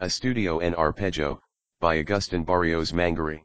Estudio en Arpeggio, by Agustin Barrios Mangore.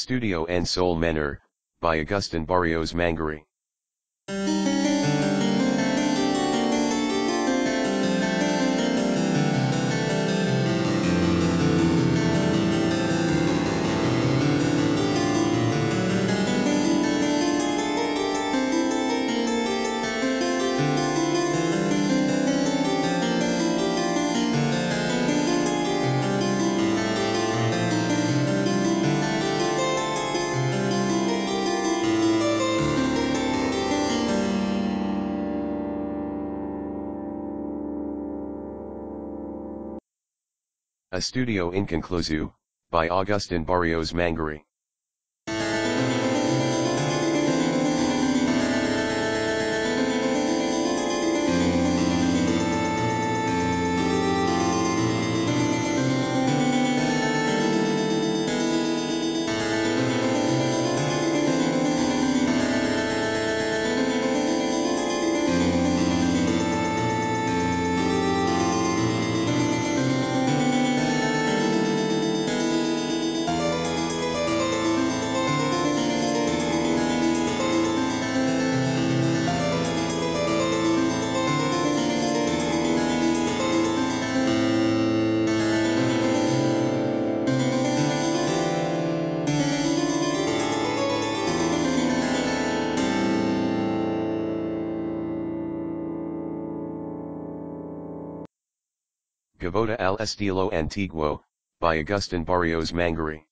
Estudio en Sol Menor, by Agustin Barrios Mangore. Estudio Inconcluso, by Agustin Barrios Mangore. Gavota al estilo antiguo, by Agustin Barrios Mangore.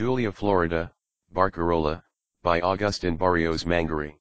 Julia Florida, Barcarola, by Augustin Barrios Mangore.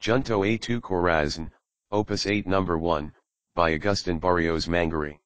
Junto a tu Corazon, Opus 8 No. 1, by Agustin Barrios Mangore.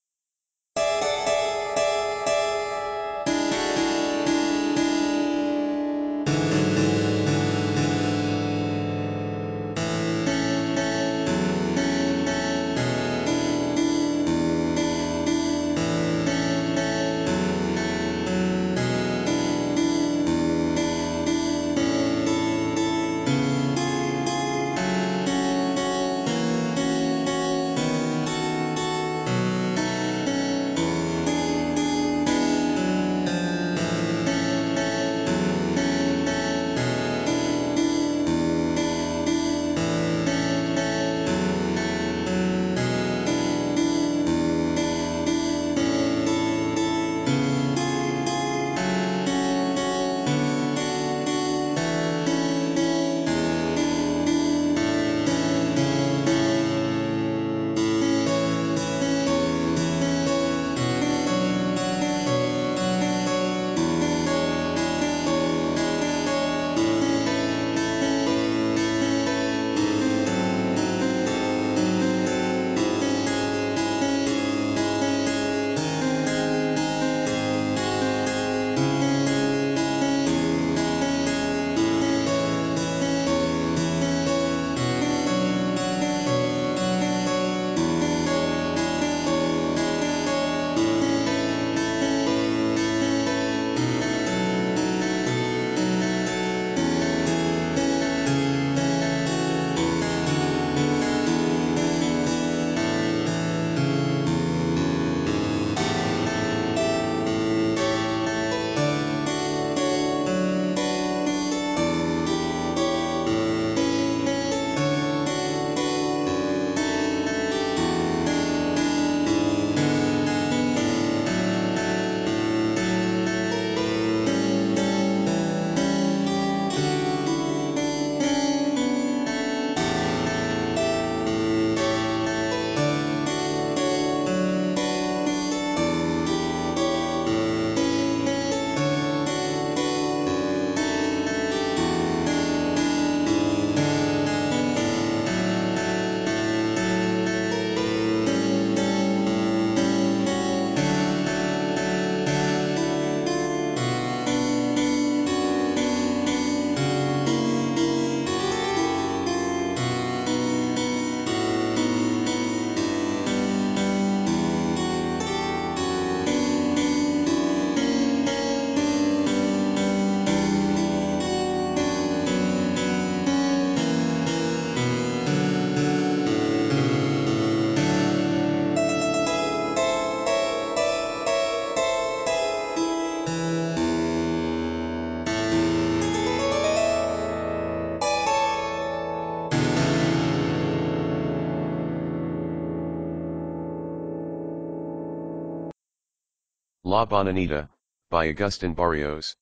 La Bonanita, by Agustin Barrios.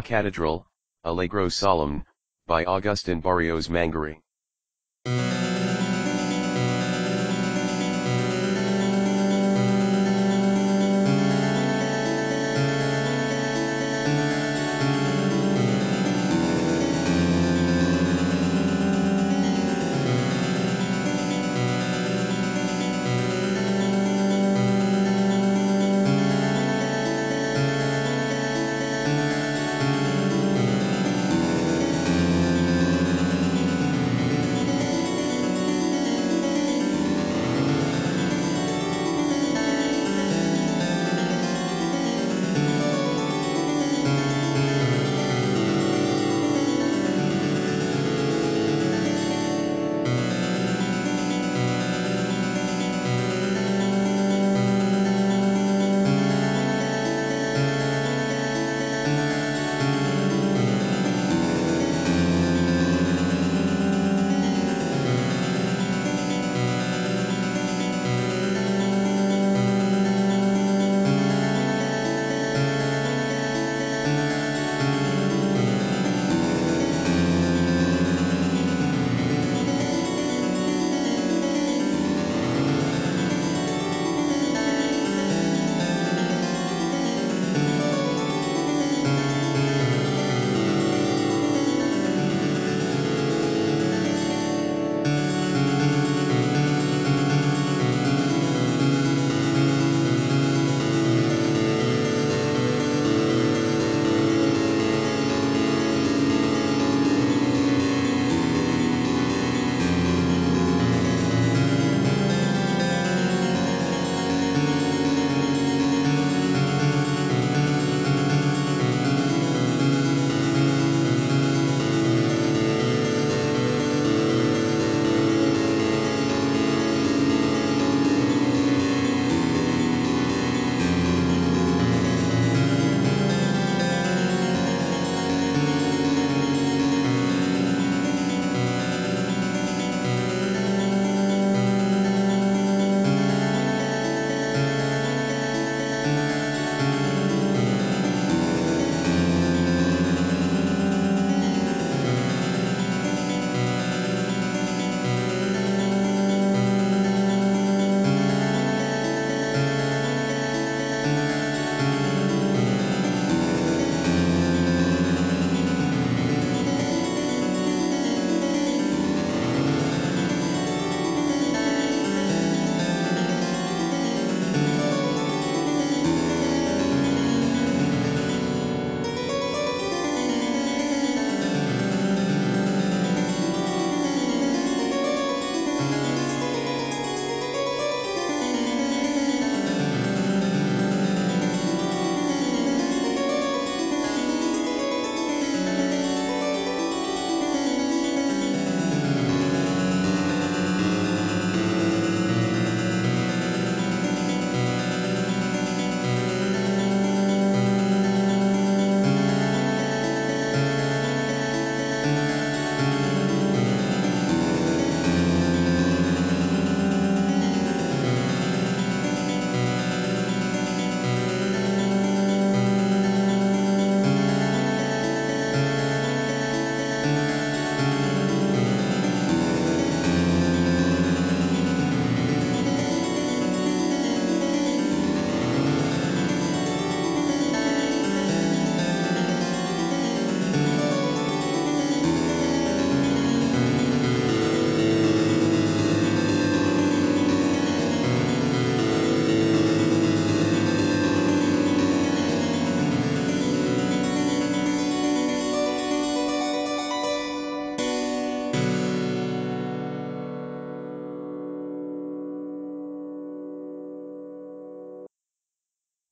La Catedral, Allegro Solemn, by Augustin Barrios Mangore.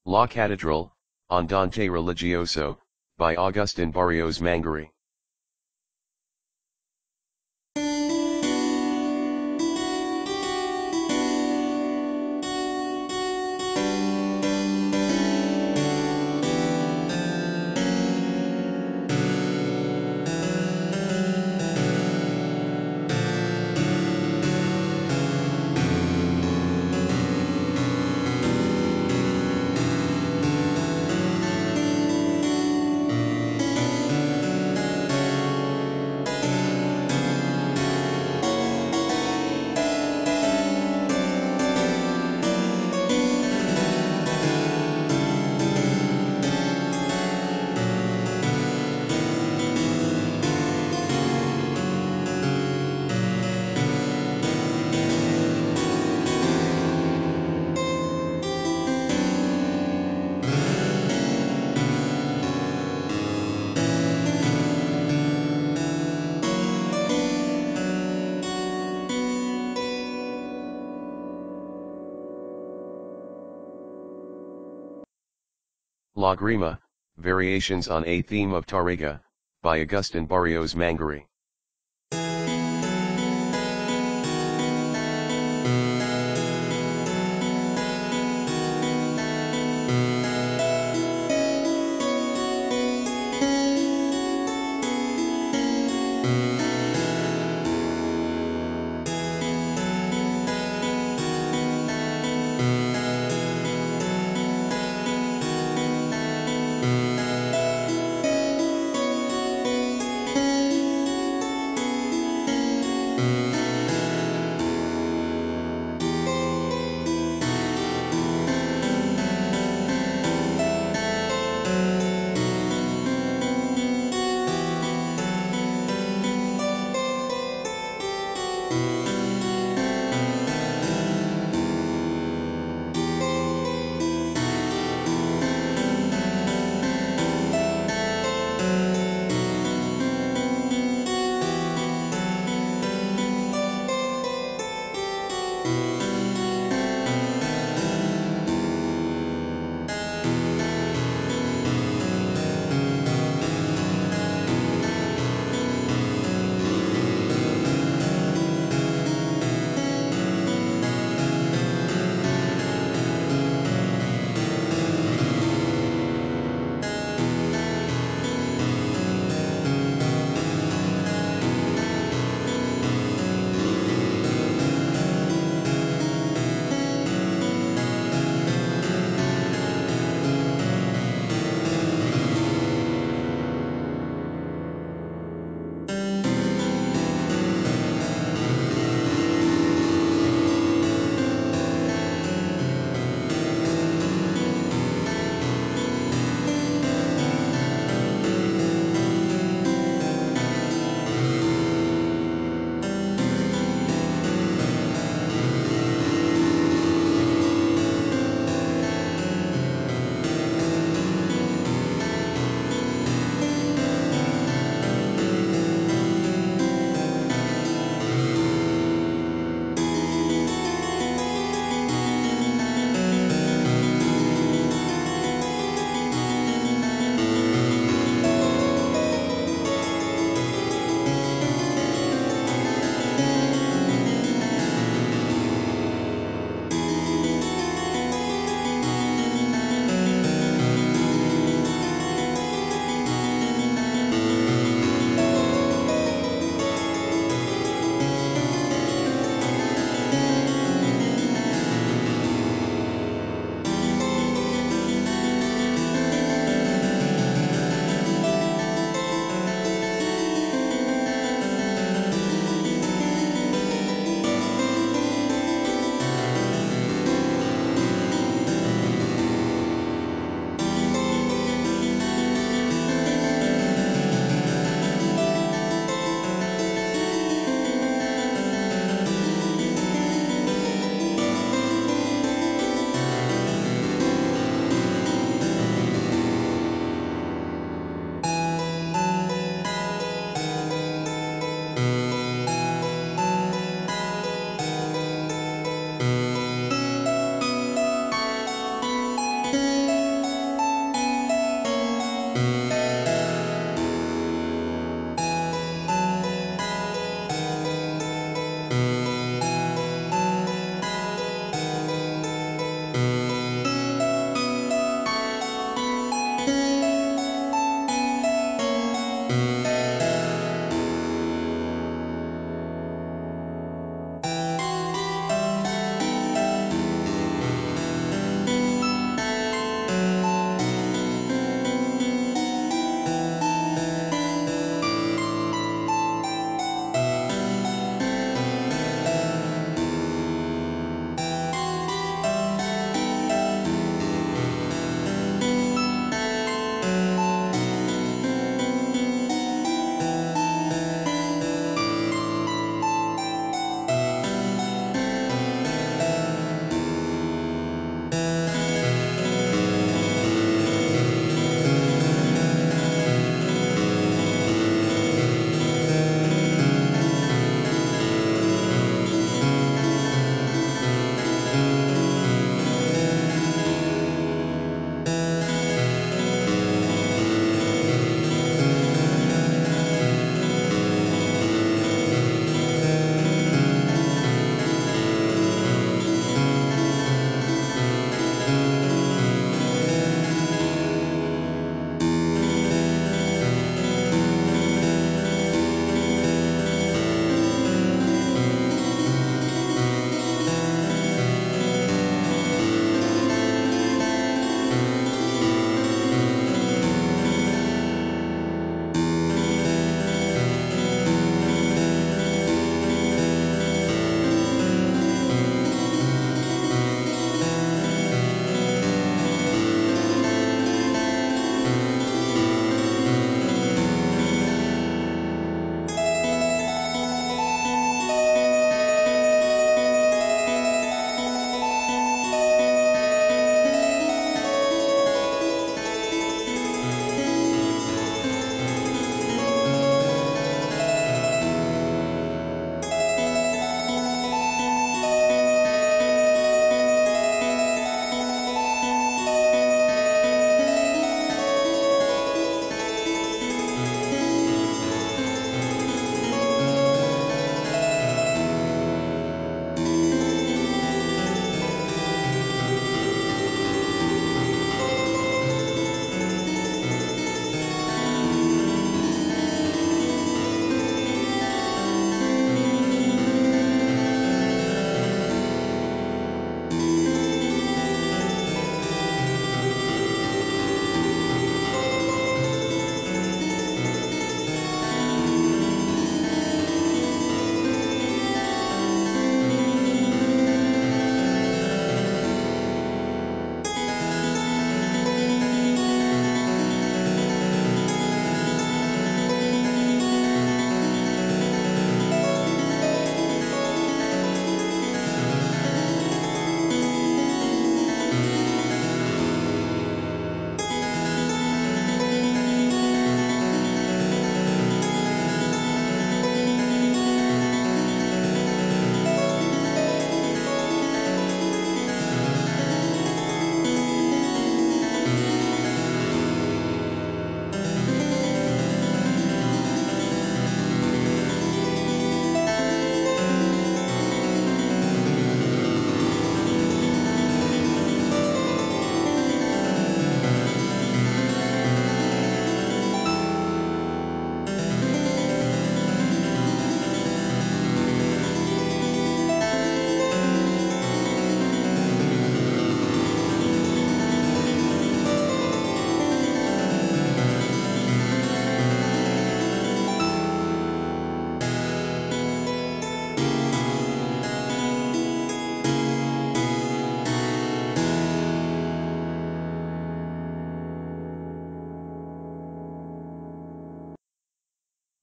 La Catedral, Andante Religioso, by Augustin Barrios Mangore. Lagrima, Variations on a Theme of Tárrega, by Agustin Barrios Mangore.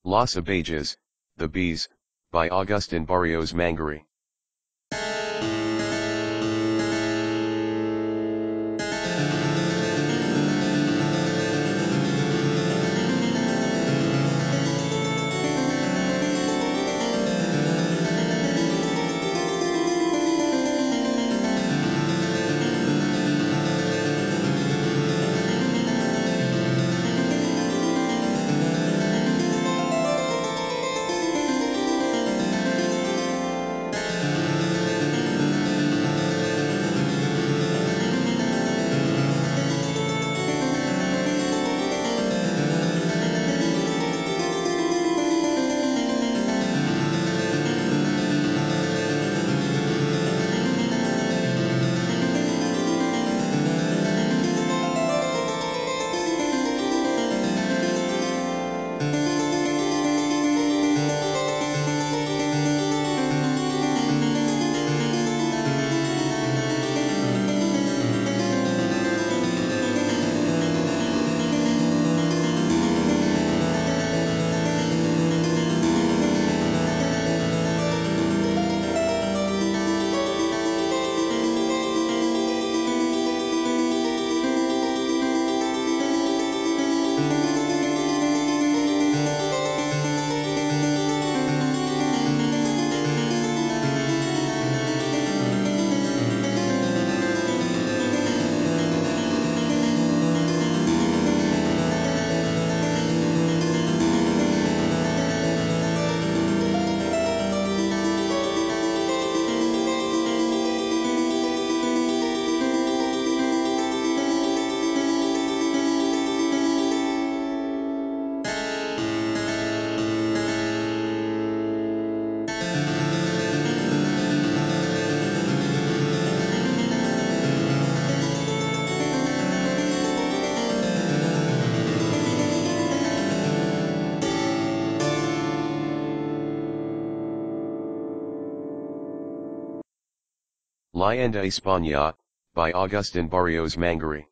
Las Abejas, The Bees, by Augustin Barrios Mangore. Leyenda España, by Augustin Barrios Mangore.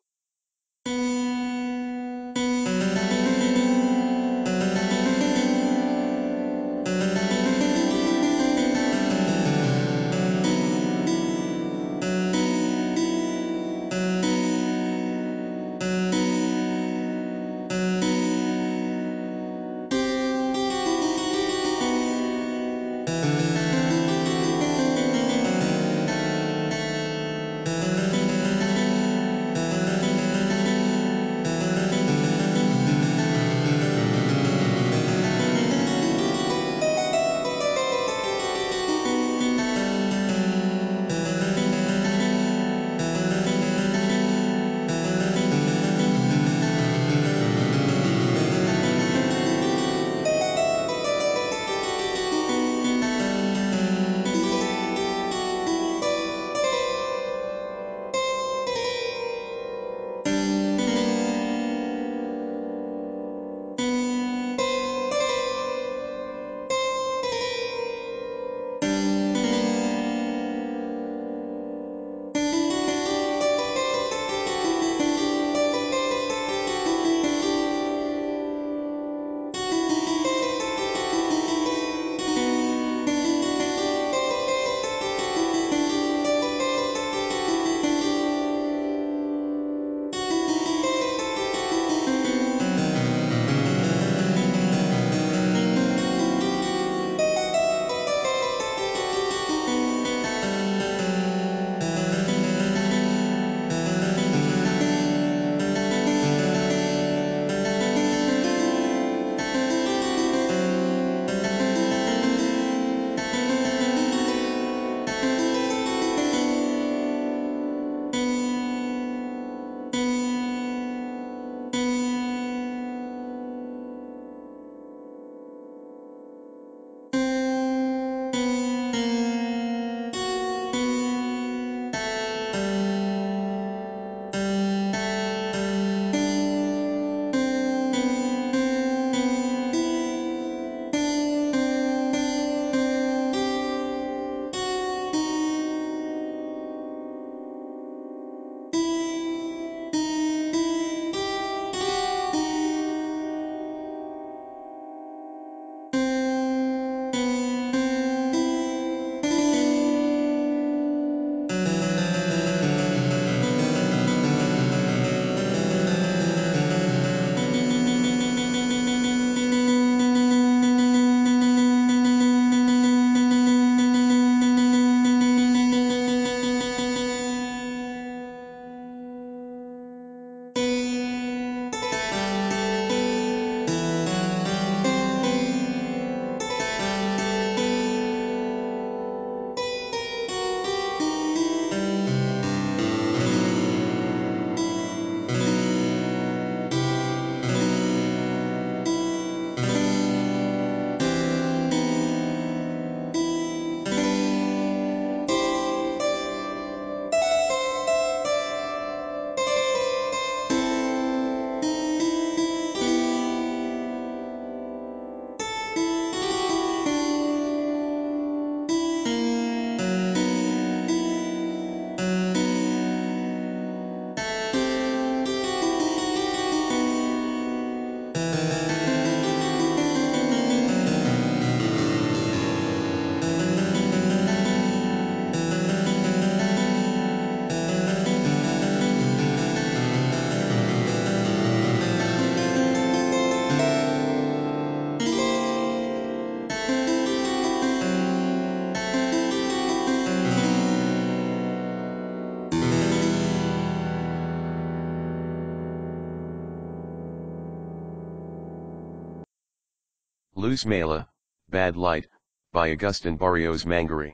Luz Mala, Bad Light, by Agustin Barrios Mangore.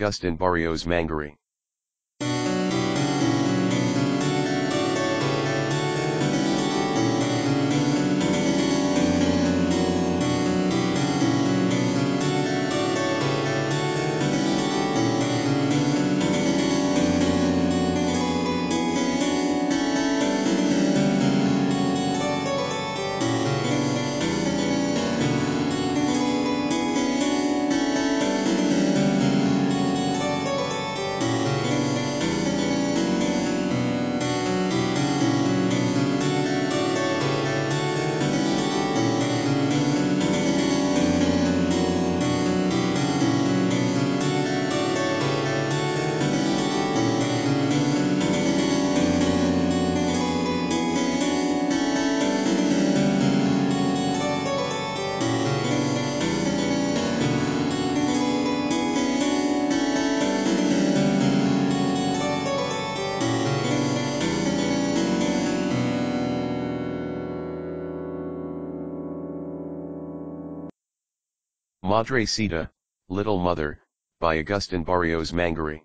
By Augustin Barrios Mangore. Madrecita, Little Mother, by Agustin Barrios Mangore.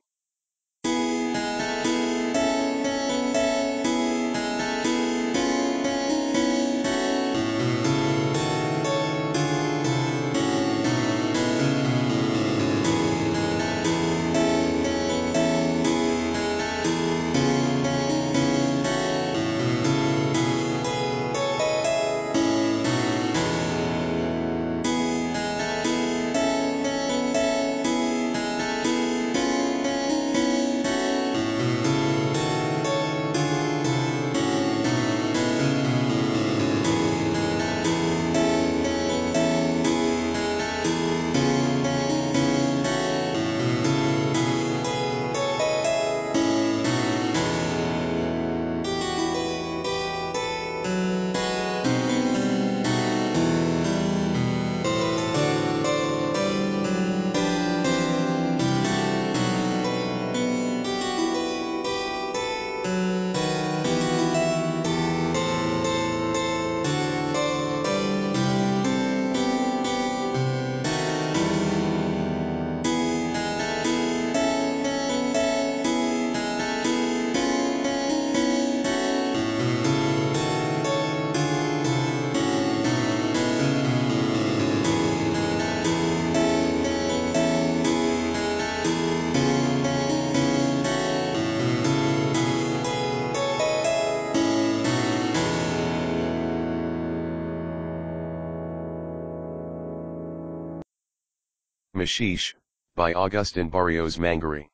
Maxixe, by Augustin Barrios Mangore.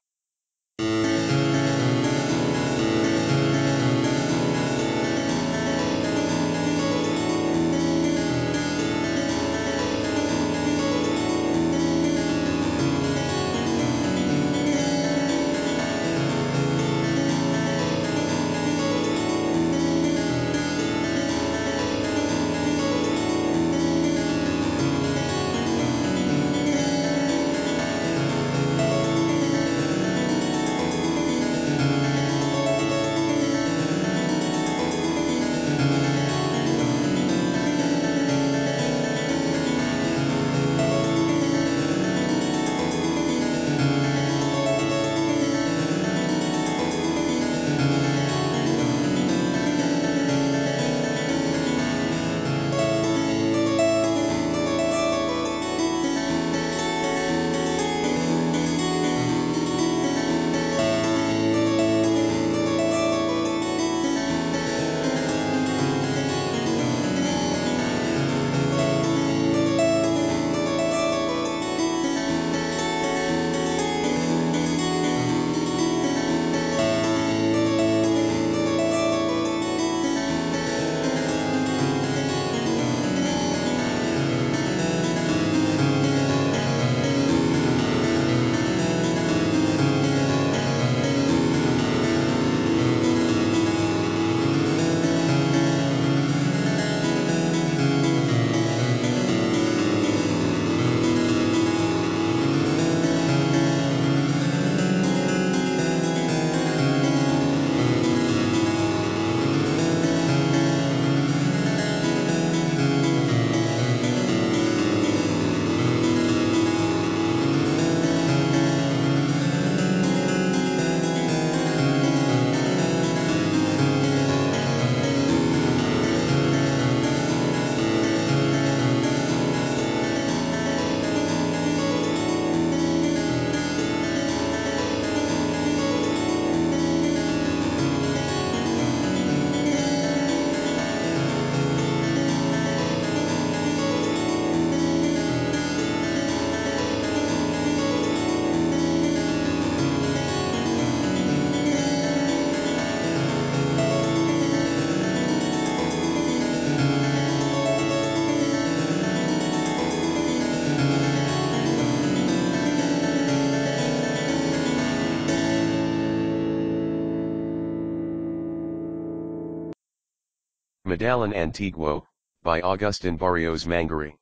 Medallon Antiguo, by Augustin Barrios Mangore.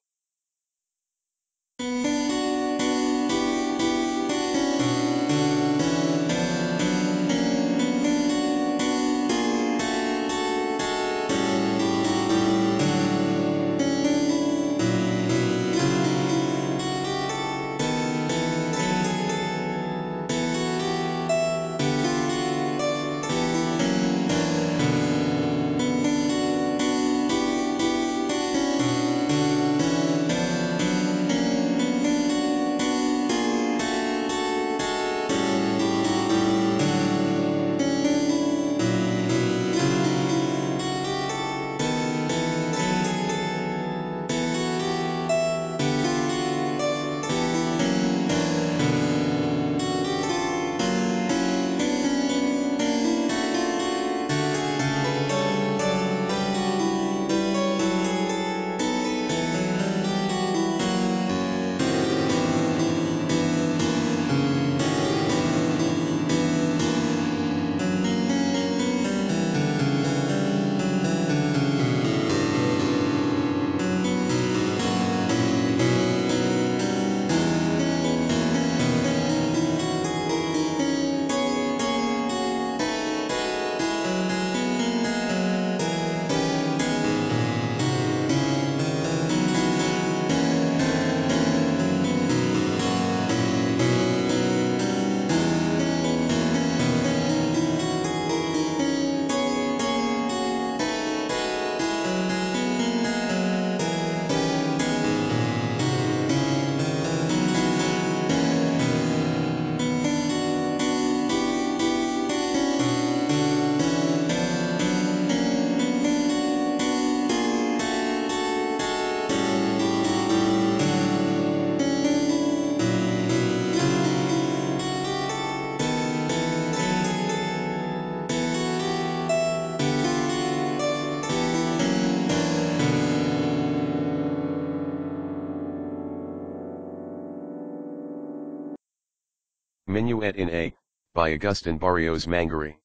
Minuet in A, by Agustin Barrios Mangore.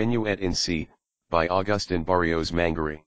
Minuet in C, by Augustin Barrios Mangore.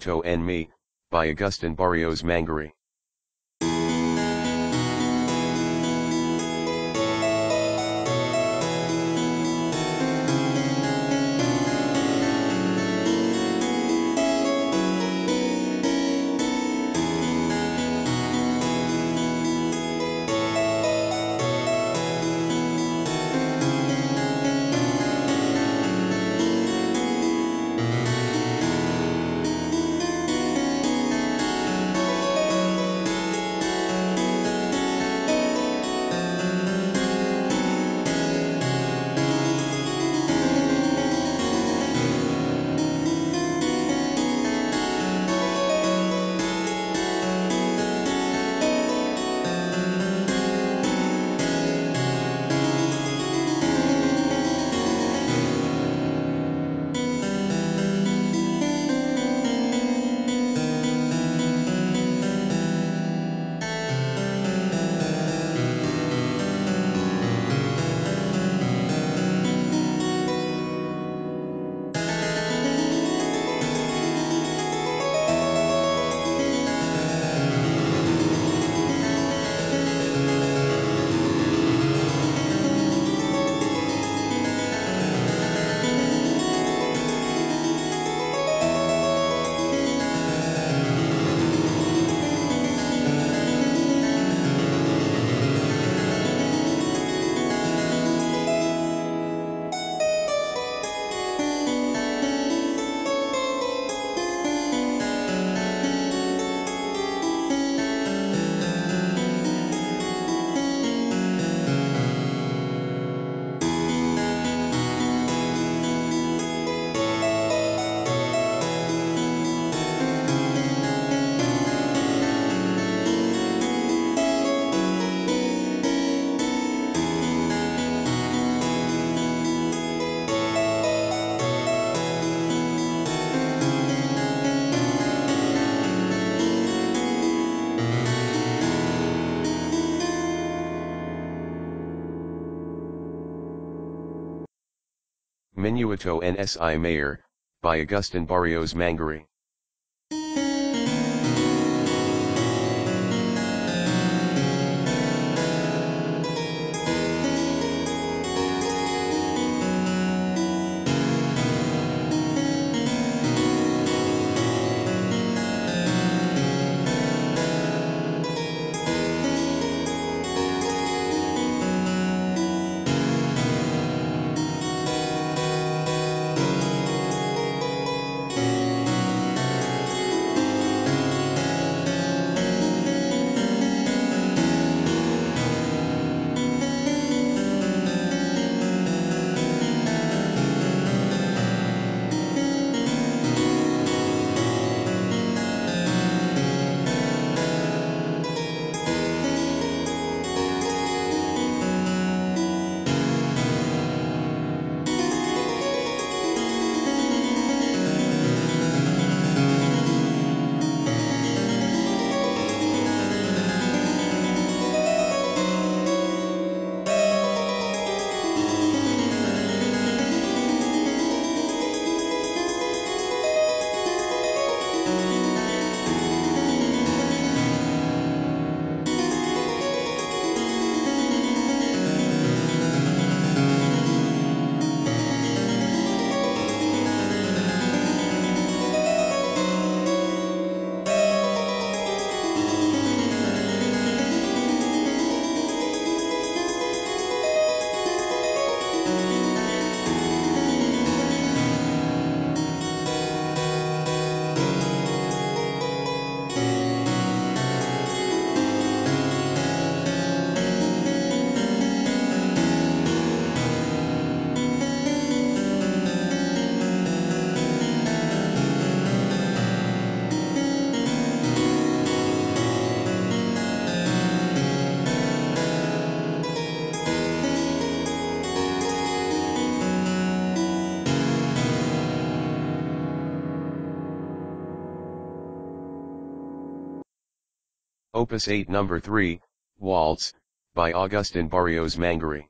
Minueto en Me, by Agustin Barrios Mangore. Minueto NSI Mayor, by Agustin Barrios Mangore. Opus 8 Number 3, Waltz, by Augustin Barrios Mangore.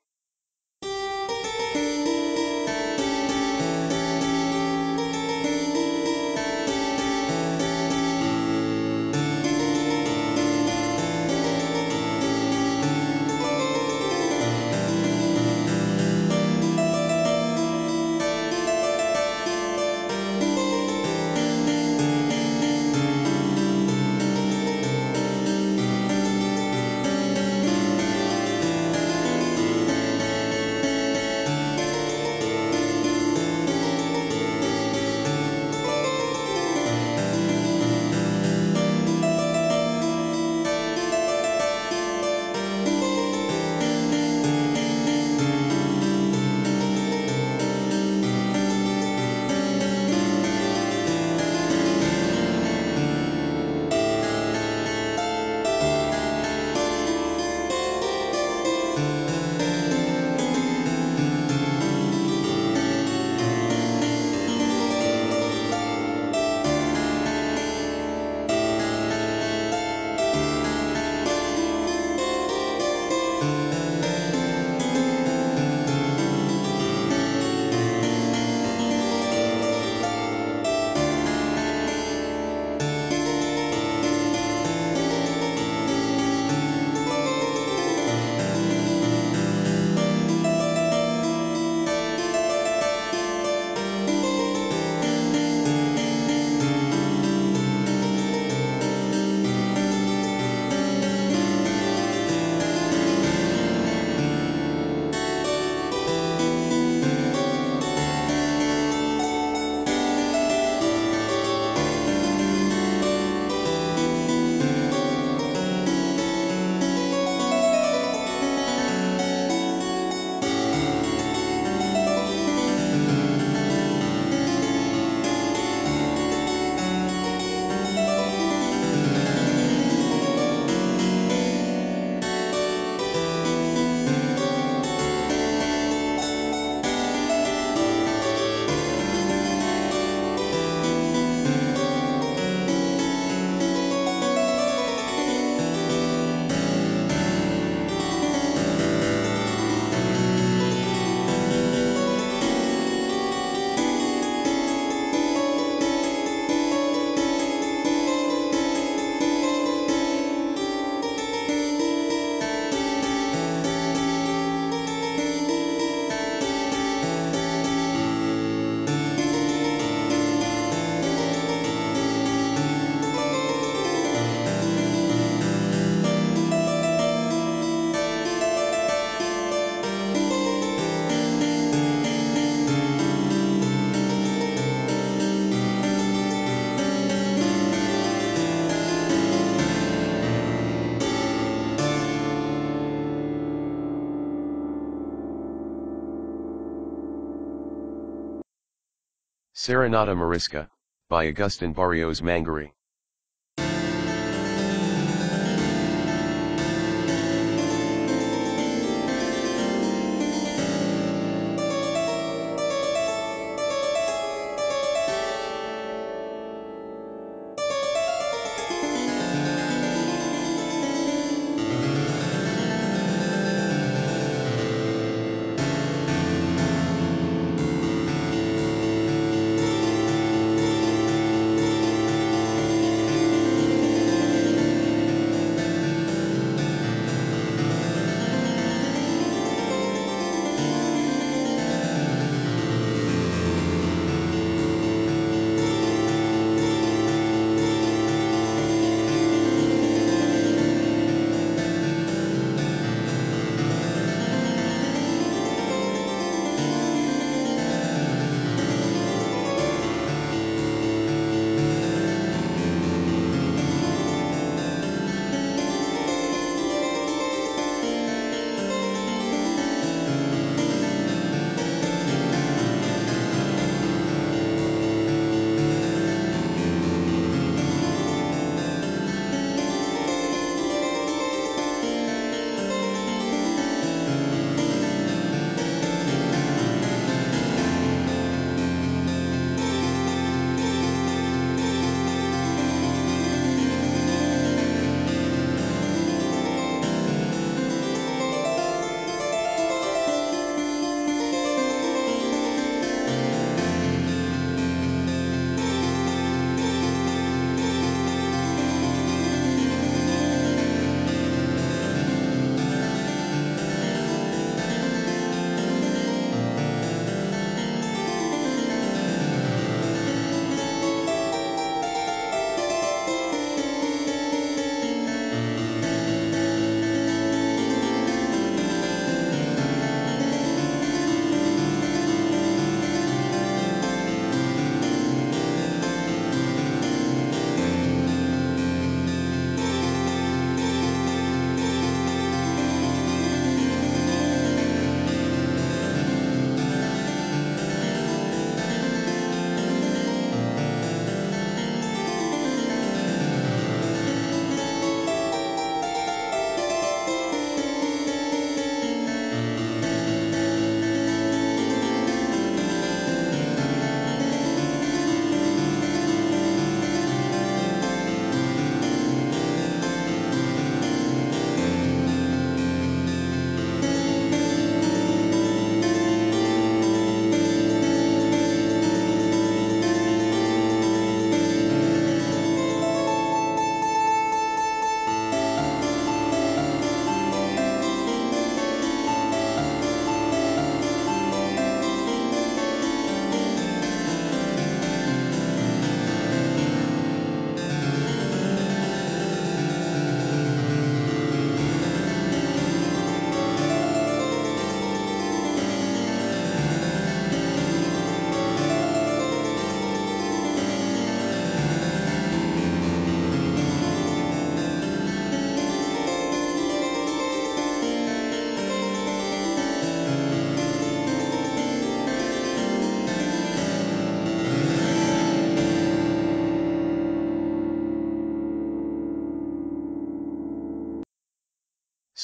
Serenata Morisca, by Agustin Barrios Mangore.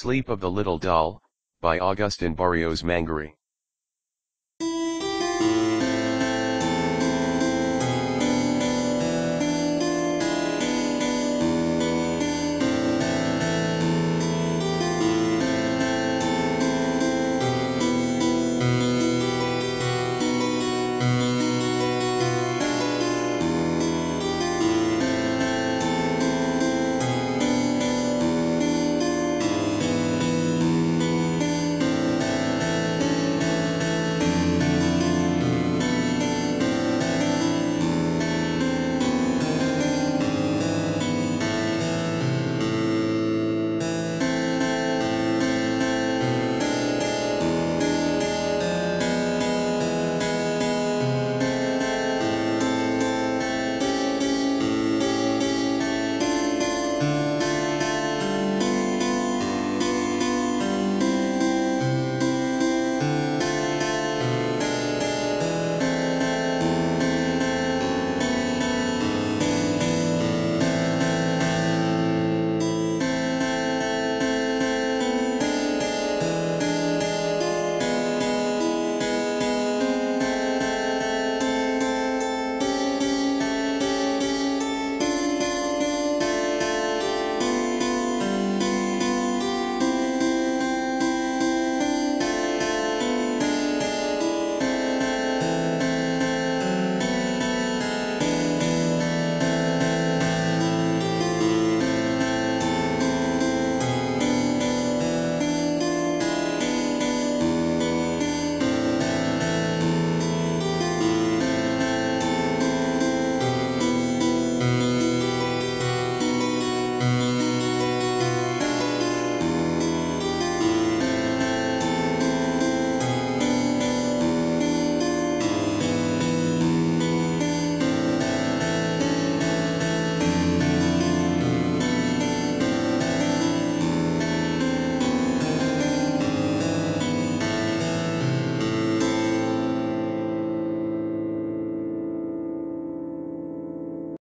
Sleep of the Little Doll, by Augustin Barrios Mangore.